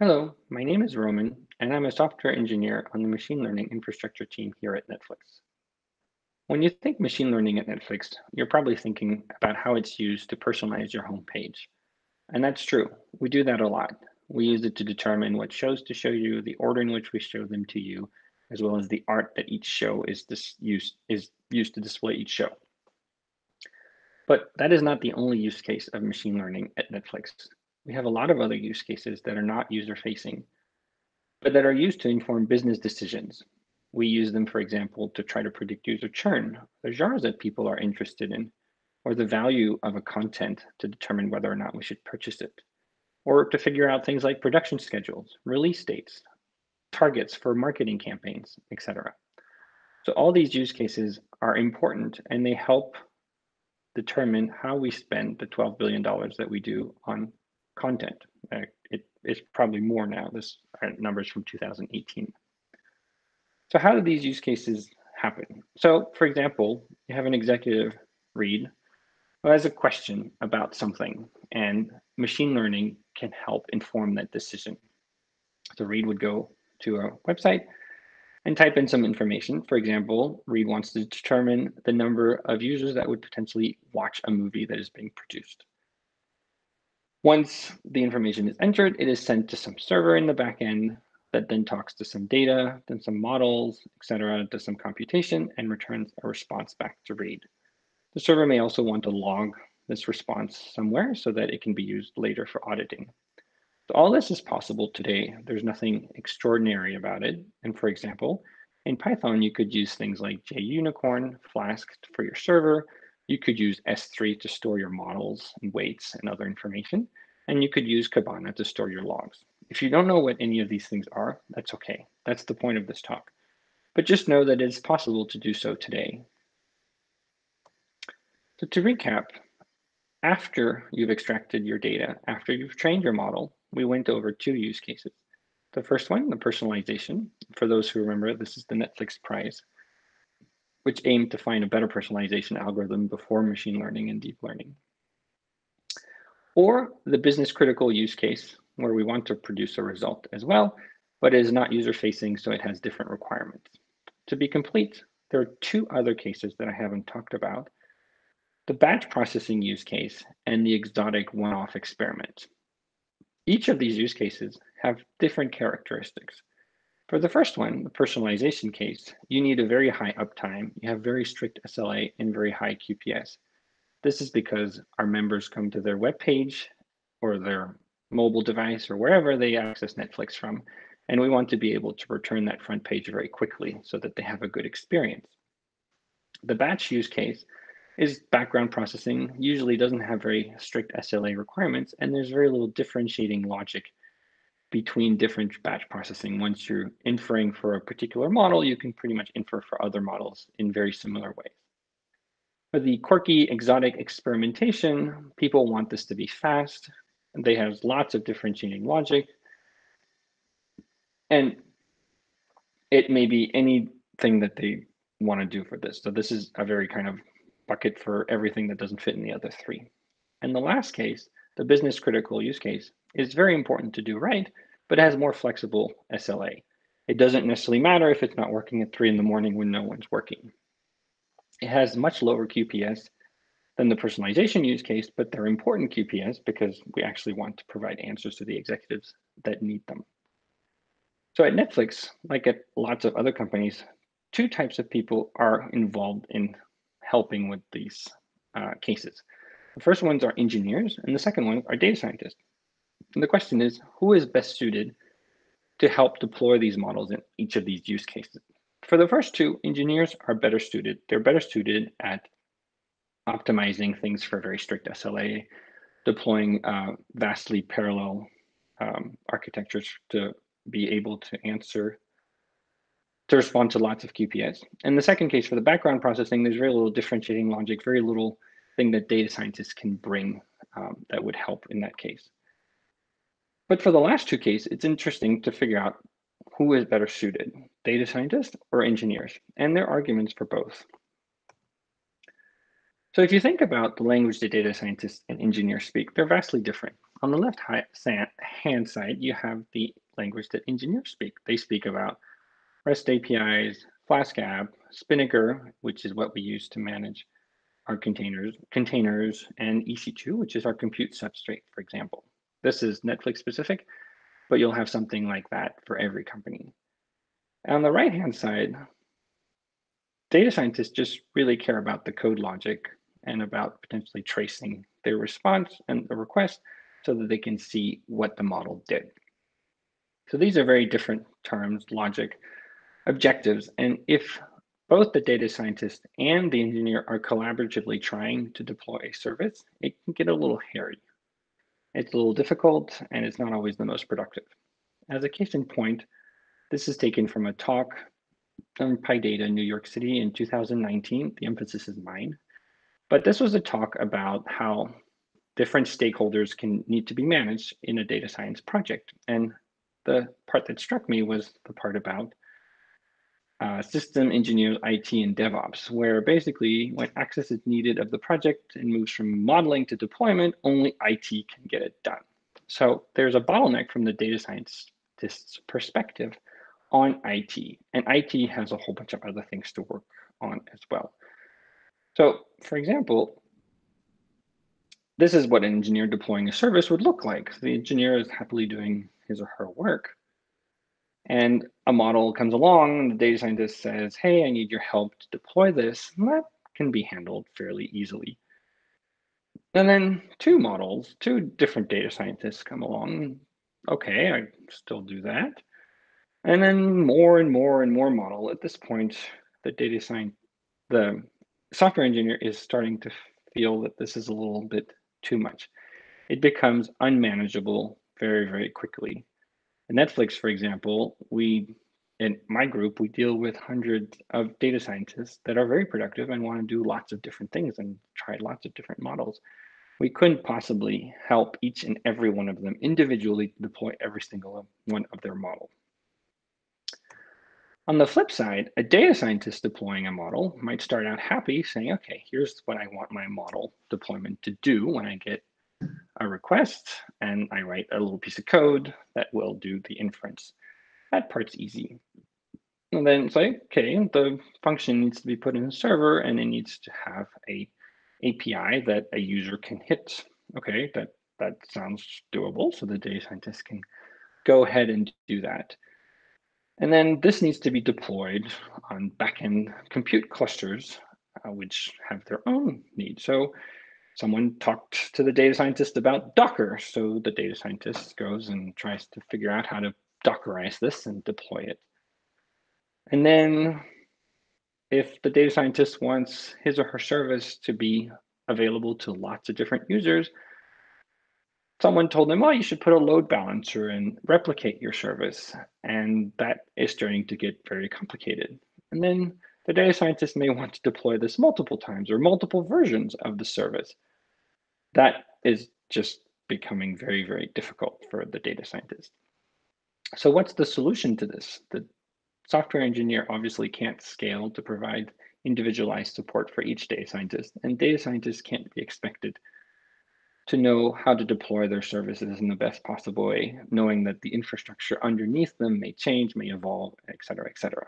Hello, my name is Romain, and I'm a software engineer on the machine learning infrastructure team here at Netflix. When you think machine learning at Netflix, you're probably thinking about how it's used to personalize your homepage. And that's true. We do that a lot. We use it to determine what shows to show you, the order in which we show them to you, as well as the art that each show is, this used, is used to display each show. But that is not the only use case of machine learning at Netflix. We have a lot of other use cases that are not user facing, but that are used to inform business decisions. We use them, for example, to try to predict user churn, the genres that people are interested in, or the value of a content to determine whether or not we should purchase it, or to figure out things like production schedules, release dates, targets for marketing campaigns, etc. So all these use cases are important and they help determine how we spend the $12 billion that we do on content. Uh, it is probably more now. This numbers from 2018. So how do these use cases happen? So for example, you have an executive Reed who has a question about something and machine learning can help inform that decision. So Reed would go to a website and type in some information. For example, Reed wants to determine the number of users that would potentially watch a movie that is being produced. Once the information is entered, it is sent to some server in the backend that then talks to some data, then some models, etc., does some computation and returns a response back to Reed. The server may also want to log this response somewhere so that it can be used later for auditing. So all this is possible today. There's nothing extraordinary about it. And for example, in Python, you could use things like Gunicorn, Flask for your server, you could use S3 to store your models and weights and other information. And you could use Kibana to store your logs. If you don't know what any of these things are, that's okay. That's the point of this talk. But just know that it's possible to do so today. So to recap, after you've extracted your data, after you've trained your model, we went over two use cases. The first one, the personalization. For those who remember, this is the Netflix prize which aimed to find a better personalization algorithm before machine learning and deep learning. Or the business critical use case where we want to produce a result as well, but it is not user facing, so it has different requirements. To be complete, there are two other cases that I haven't talked about. The batch processing use case and the exotic one-off experiment. Each of these use cases have different characteristics. For the first one, the personalization case, you need a very high uptime. You have very strict SLA and very high QPS. This is because our members come to their web page or their mobile device or wherever they access Netflix from, and we want to be able to return that front page very quickly so that they have a good experience. The batch use case is background processing, usually doesn't have very strict SLA requirements, and there's very little differentiating logic between different batch processing. Once you're inferring for a particular model, you can pretty much infer for other models in very similar ways. For the quirky exotic experimentation, people want this to be fast. They have lots of differentiating logic. And it may be anything that they want to do for this. So this is a very kind of bucket for everything that doesn't fit in the other three. And the last case, the business critical use case, is very important to do right, but has more flexible SLA. It doesn't necessarily matter if it's not working at three in the morning when no one's working. It has much lower QPS than the personalization use case, but they're important QPS because we actually want to provide answers to the executives that need them. So at Netflix, like at lots of other companies, two types of people are involved in helping with these uh, cases. The first ones are engineers, and the second ones are data scientists. And the question is, who is best suited to help deploy these models in each of these use cases? For the first two, engineers are better suited. They're better suited at optimizing things for very strict SLA, deploying uh, vastly parallel um, architectures to be able to answer, to respond to lots of QPS. And the second case for the background processing, there's very little differentiating logic, very little thing that data scientists can bring um, that would help in that case. But for the last two cases, it's interesting to figure out who is better suited, data scientists or engineers, and their arguments for both. So if you think about the language that data scientists and engineers speak, they're vastly different. On the left hand side, you have the language that engineers speak. They speak about REST APIs, Flask app, Spinnaker, which is what we use to manage our containers, containers, and EC2, which is our compute substrate, for example. This is Netflix specific, but you'll have something like that for every company. On the right-hand side, data scientists just really care about the code logic and about potentially tracing their response and the request so that they can see what the model did. So these are very different terms, logic, objectives. And if both the data scientist and the engineer are collaboratively trying to deploy a service, it can get a little hairy. It's a little difficult and it's not always the most productive. As a case in point, this is taken from a talk on PyData New York City in 2019. The emphasis is mine. But this was a talk about how different stakeholders can need to be managed in a data science project. And the part that struck me was the part about uh, system engineers, IT, and DevOps, where basically when access is needed of the project and moves from modeling to deployment, only IT can get it done. So there's a bottleneck from the data scientist's perspective on IT, and IT has a whole bunch of other things to work on as well. So for example, this is what an engineer deploying a service would look like. The engineer is happily doing his or her work, and a model comes along and the data scientist says, hey, I need your help to deploy this. And that can be handled fairly easily. And then two models, two different data scientists come along. Okay, I still do that. And then more and more and more model. At this point, the data science, the software engineer is starting to feel that this is a little bit too much. It becomes unmanageable very, very quickly. Netflix, for example, we in my group, we deal with hundreds of data scientists that are very productive and want to do lots of different things and try lots of different models. We couldn't possibly help each and every one of them individually deploy every single one of their model. On the flip side, a data scientist deploying a model might start out happy saying, okay, here's what I want my model deployment to do when I get a request and I write a little piece of code that will do the inference. That part's easy. And then it's like, okay, the function needs to be put in a server and it needs to have a API that a user can hit. Okay, that, that sounds doable. So the data scientist can go ahead and do that. And then this needs to be deployed on backend compute clusters, uh, which have their own needs. So someone talked to the data scientist about Docker. So the data scientist goes and tries to figure out how to Dockerize this and deploy it. And then if the data scientist wants his or her service to be available to lots of different users, someone told them, well, you should put a load balancer and replicate your service. And that is starting to get very complicated. And then the data scientist may want to deploy this multiple times or multiple versions of the service. That is just becoming very, very difficult for the data scientist. So what's the solution to this? The software engineer obviously can't scale to provide individualized support for each data scientist, and data scientists can't be expected to know how to deploy their services in the best possible way, knowing that the infrastructure underneath them may change, may evolve, et cetera, et cetera.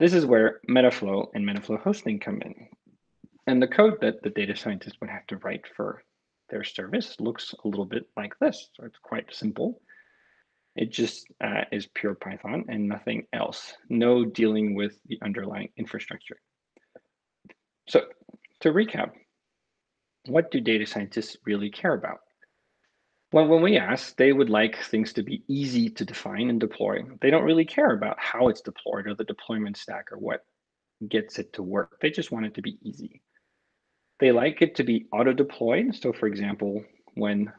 This is where Metaflow and Metaflow hosting come in. And the code that the data scientist would have to write for their service looks a little bit like this. So it's quite simple. It just uh, is pure Python and nothing else. No dealing with the underlying infrastructure. So to recap, what do data scientists really care about? Well, when we ask, they would like things to be easy to define and deploy. They don't really care about how it's deployed or the deployment stack or what gets it to work. They just want it to be easy. They like it to be auto deployed. So for example, when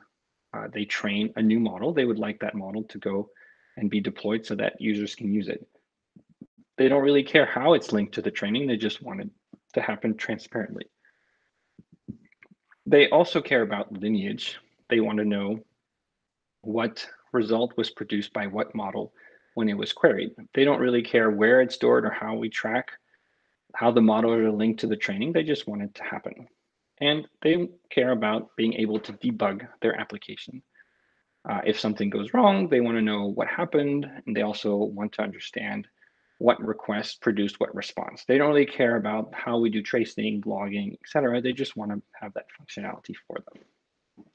uh, they train a new model, they would like that model to go and be deployed so that users can use it. They don't really care how it's linked to the training. They just want it to happen transparently. They also care about lineage. They want to know what result was produced by what model when it was queried. They don't really care where it's stored or how we track how the models are linked to the training. They just want it to happen. And they care about being able to debug their application. Uh, if something goes wrong, they want to know what happened, and they also want to understand what request produced what response. They don't really care about how we do tracing, logging, etc. They just want to have that functionality for them.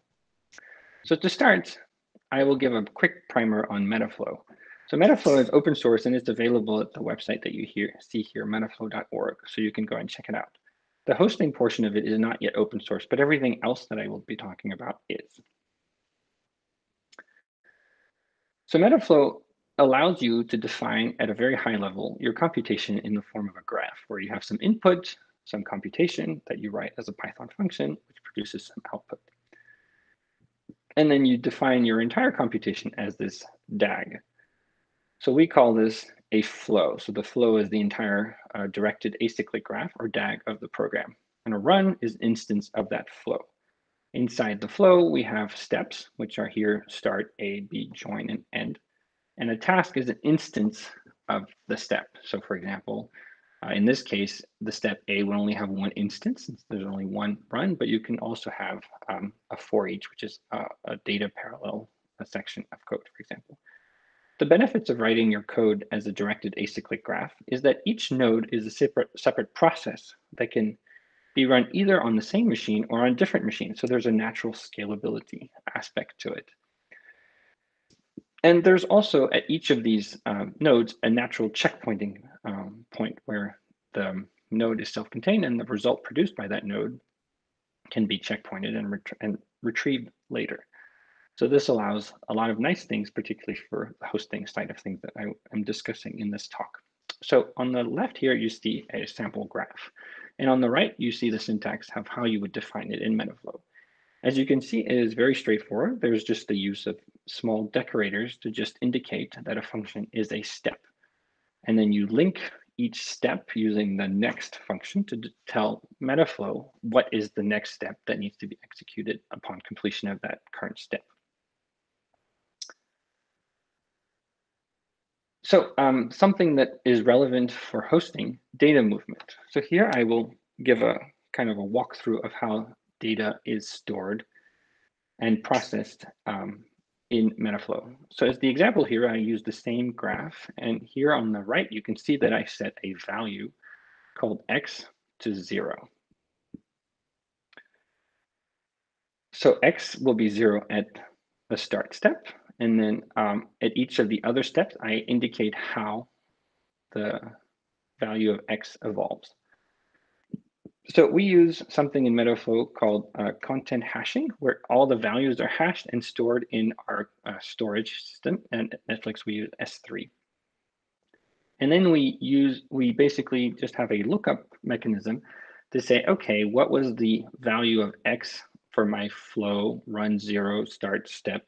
So to start, I will give a quick primer on Metaflow. So Metaflow is open source and it's available at the website that you hear, see here, metaflow.org, so you can go and check it out. The hosting portion of it is not yet open source, but everything else that I will be talking about is. So Metaflow allows you to define at a very high level your computation in the form of a graph where you have some input, some computation that you write as a Python function, which produces some output. And then you define your entire computation as this DAG. So we call this a flow. So the flow is the entire uh, directed acyclic graph or DAG of the program. And a run is instance of that flow. Inside the flow, we have steps, which are here, start, A, B, join, and end. And a task is an instance of the step. So for example, uh, in this case, the step A will only have one instance since there's only one run, but you can also have um, a for each, which is a, a data parallel a section of code, for example. The benefits of writing your code as a directed acyclic graph is that each node is a separate, separate process that can be run either on the same machine or on different machines. So there's a natural scalability aspect to it. And there's also at each of these um, nodes a natural checkpointing um, point where the node is self-contained and the result produced by that node can be checkpointed and, ret and retrieved later. So this allows a lot of nice things, particularly for the hosting side of things that I am discussing in this talk. So on the left here, you see a sample graph. And on the right, you see the syntax of how you would define it in Metaflow. As you can see, it is very straightforward. There's just the use of small decorators to just indicate that a function is a step. And then you link each step using the next function to tell Metaflow what is the next step that needs to be executed upon completion of that current step. So um, something that is relevant for hosting data movement. So here I will give a kind of a walkthrough of how data is stored and processed um, in Metaflow. So as the example here, I use the same graph. And here on the right, you can see that I set a value called x to zero. So x will be zero at the start step. And then um, at each of the other steps, I indicate how the value of x evolves. So we use something in Metaflow called uh, content hashing, where all the values are hashed and stored in our uh, storage system. And at Netflix, we use S3. And then we use, we basically just have a lookup mechanism to say, okay, what was the value of X for my flow run zero start step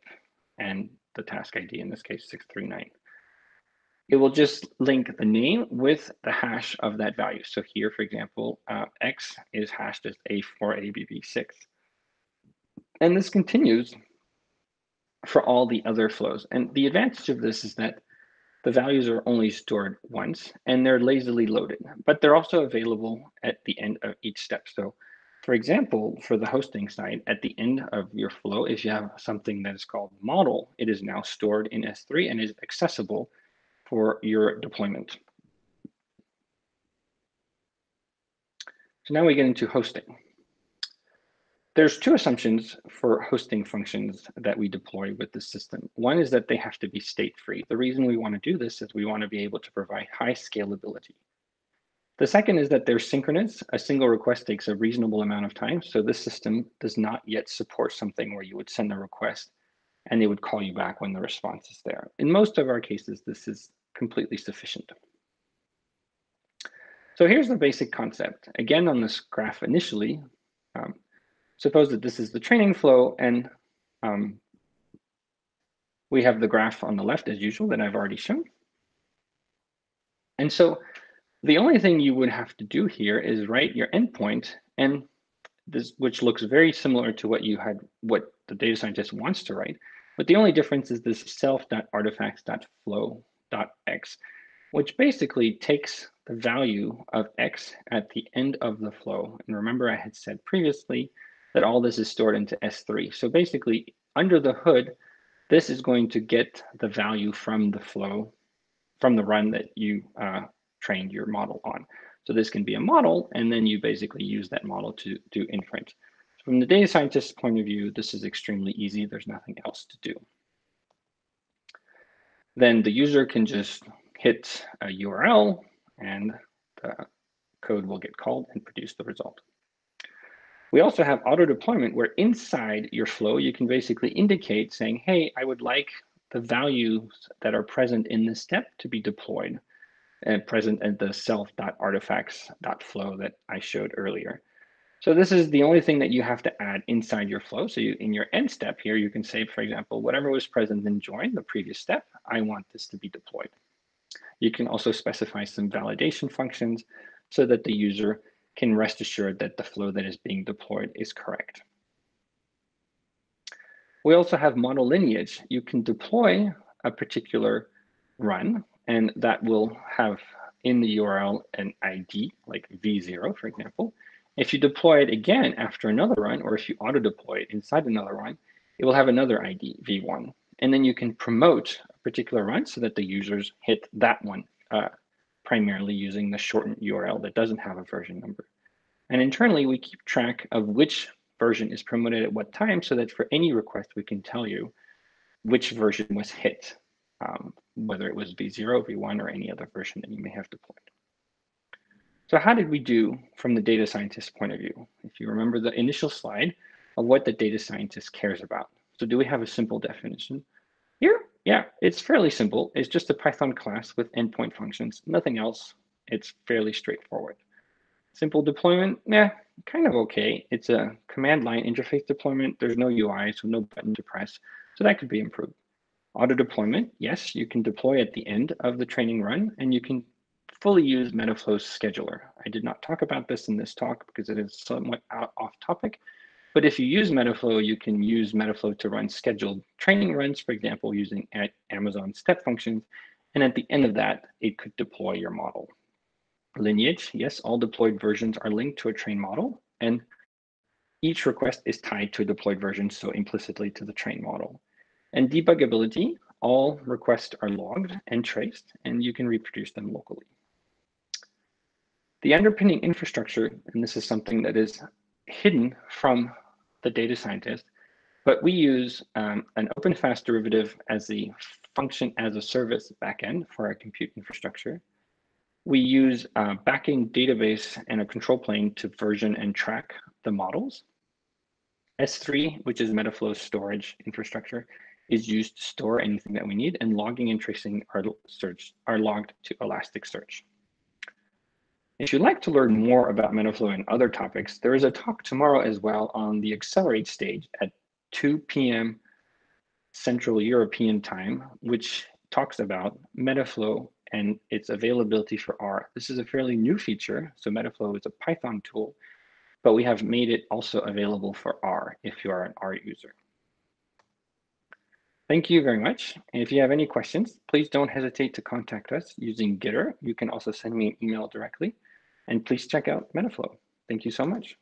and the task ID, in this case, 639 it will just link the name with the hash of that value. So here, for example, uh, X is hashed as A4ABB6. And this continues for all the other flows. And the advantage of this is that the values are only stored once and they're lazily loaded, but they're also available at the end of each step. So for example, for the hosting side, at the end of your flow, if you have something that is called model, it is now stored in S3 and is accessible for your deployment. So now we get into hosting. There's two assumptions for hosting functions that we deploy with the system. One is that they have to be state-free. The reason we want to do this is we want to be able to provide high scalability. The second is that they're synchronous. A single request takes a reasonable amount of time. So this system does not yet support something where you would send a request and they would call you back when the response is there. In most of our cases, this is completely sufficient. So here's the basic concept. Again, on this graph initially, um, suppose that this is the training flow and um, we have the graph on the left as usual that I've already shown. And so the only thing you would have to do here is write your endpoint and this, which looks very similar to what you had, what the data scientist wants to write. But the only difference is this self.artifacts.flow.x, which basically takes the value of x at the end of the flow. And remember I had said previously that all this is stored into S3. So basically under the hood, this is going to get the value from the flow, from the run that you uh, trained your model on. So this can be a model, and then you basically use that model to do inference. From the data scientist's point of view, this is extremely easy. There's nothing else to do. Then the user can just hit a URL and the code will get called and produce the result. We also have auto deployment where inside your flow, you can basically indicate saying, hey, I would like the values that are present in this step to be deployed and present at the self.artifacts.flow that I showed earlier. So this is the only thing that you have to add inside your flow. So you, in your end step here, you can say, for example, whatever was present in join, the previous step, I want this to be deployed. You can also specify some validation functions so that the user can rest assured that the flow that is being deployed is correct. We also have model lineage. You can deploy a particular run, and that will have in the URL an ID, like v0, for example, if you deploy it again after another run, or if you auto deploy it inside another run, it will have another ID, v1. And then you can promote a particular run so that the users hit that one, uh, primarily using the shortened URL that doesn't have a version number. And internally, we keep track of which version is promoted at what time so that for any request, we can tell you which version was hit, um, whether it was v0, v1, or any other version that you may have deployed. So how did we do from the data scientist point of view? If you remember the initial slide of what the data scientist cares about. So do we have a simple definition? Here, yeah, it's fairly simple. It's just a Python class with endpoint functions, nothing else. It's fairly straightforward. Simple deployment, yeah, kind of okay. It's a command line interface deployment. There's no UI, so no button to press. So that could be improved. Auto deployment, yes, you can deploy at the end of the training run, and you can fully use Metaflow's scheduler. I did not talk about this in this talk because it is somewhat out, off topic, but if you use Metaflow, you can use Metaflow to run scheduled training runs, for example, using Amazon step functions. And at the end of that, it could deploy your model. Lineage, yes, all deployed versions are linked to a train model, and each request is tied to a deployed version, so implicitly to the train model. And debuggability, all requests are logged and traced, and you can reproduce them locally. The underpinning infrastructure, and this is something that is hidden from the data scientist, but we use um, an OpenFaaS derivative as the function as a service backend for our compute infrastructure. We use a backing database and a control plane to version and track the models. S3, which is Metaflow's storage infrastructure, is used to store anything that we need, and logging and tracing are, search, are logged to Elasticsearch. If you'd like to learn more about Metaflow and other topics, there is a talk tomorrow as well on the Accelerate stage at 2 p.m. Central European time, which talks about Metaflow and its availability for R. This is a fairly new feature. So Metaflow is a Python tool, but we have made it also available for R if you are an R user. Thank you very much. If you have any questions, please don't hesitate to contact us using Gitter. You can also send me an email directly and please check out Metaflow. Thank you so much.